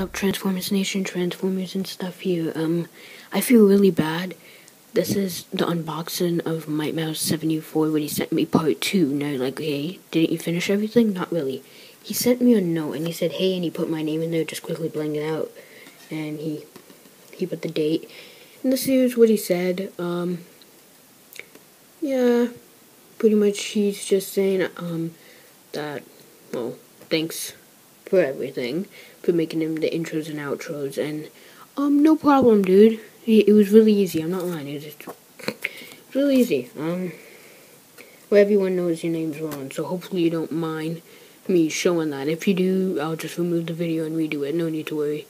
up, Transformers Nation, Transformers and stuff here? Um, I feel really bad. This is the unboxing of Might Mouse 74 when he sent me part 2. Now, like, hey, didn't you finish everything? Not really. He sent me a note and he said, hey, and he put my name in there, just quickly blank it out. And he, he put the date. And this is what he said. Um, yeah, pretty much he's just saying, um, that, well, thanks for everything, for making him the intros and outros, and, um, no problem, dude. It, it was really easy, I'm not lying, it was really easy. Um, well, everyone knows your name's wrong, so hopefully you don't mind me showing that. If you do, I'll just remove the video and redo it, no need to worry.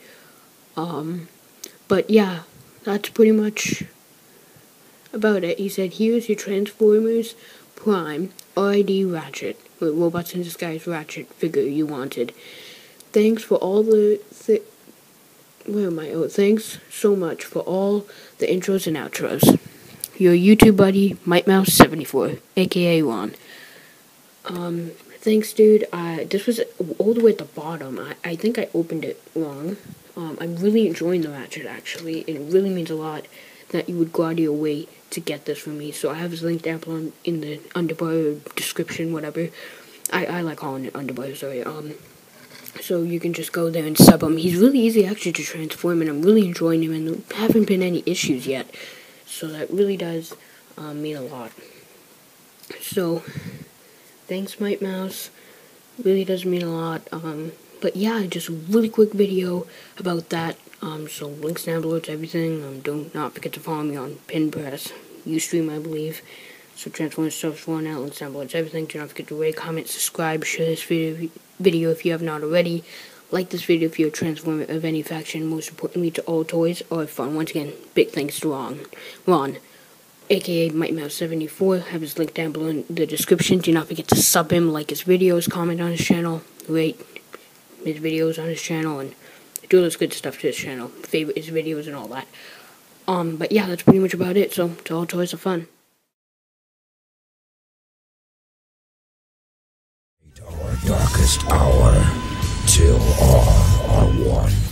Um, but yeah, that's pretty much about it. He said, here's your Transformers Prime ID Ratchet, with Robots in Disguise Ratchet figure you wanted. Thanks for all the th where am I? Oh, thanks so much for all the intros and outros. Your YouTube buddy, Might Mouse 74, aka Ron. Um, thanks, dude. Uh, this was all the way at the bottom. I, I think I opened it wrong. Um, I'm really enjoying the Ratchet, actually. It really means a lot that you would go out of your way to get this from me. So I have his link down below in the underbar description, whatever. I, I like calling it underbar, sorry. Um, so you can just go there and sub him. He's really easy actually to transform, and I'm really enjoying him, and there haven't been any issues yet. So that really does um, mean a lot. So, thanks, Might Mouse. Really does mean a lot. Um, but yeah, just a really quick video about that. Um, so links down below to everything. Um, don't not forget to follow me on Pinterest, Ustream, I believe. So Transformers stuff's one out, links down below to everything. Do not forget to rate, comment, subscribe, share this video, video if you have not already. Like this video if you're a Transformer of any faction. Most importantly, to all toys are fun. Once again, big thanks to Ron. Ron aka Might Mouse 74. Have his link down below in the description. Do not forget to sub him, like his videos, comment on his channel, rate his videos on his channel, and do all this good stuff to his channel. Favorite his videos and all that. Um, but yeah, that's pretty much about it. So, to all toys of fun. Our darkest hour, till all are one.